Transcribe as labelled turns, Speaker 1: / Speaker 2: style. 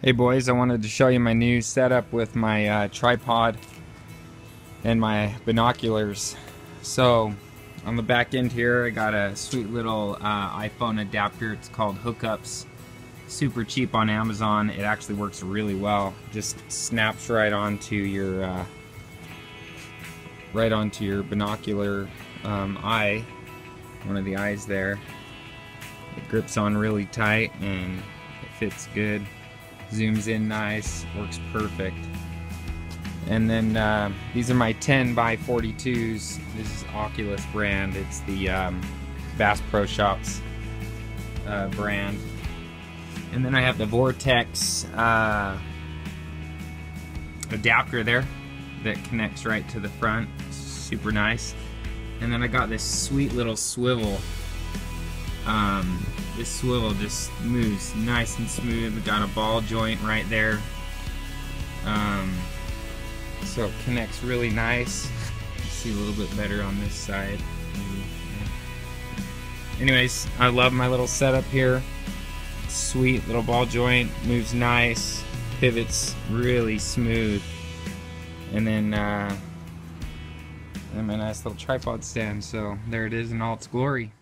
Speaker 1: Hey boys, I wanted to show you my new setup with my uh, tripod and my binoculars. So on the back end here I got a sweet little uh, iPhone adapter. It's called HookUpz. Super cheap on Amazon. It actually works really well. Just snaps right onto your uh, right onto your binocular um, eye. One of the eyes there. It grips on really tight and it fits good zooms in nice, works perfect. And then uh, these are my 10 by 42s. This is Oculus brand. It's the um, Bass Pro Shops uh, brand. And then I have the Vortex uh, adapter there that connects right to the front. Super nice. And then I got this sweet little swivel um, this swivel just moves nice and smooth. We got a ball joint right there. Um, so it connects really nice. See a little bit better on this side. Anyways, I love my little setup here. Sweet little ball joint, moves nice, pivots really smooth. And then uh, my nice little tripod stand. So there it is in all its glory.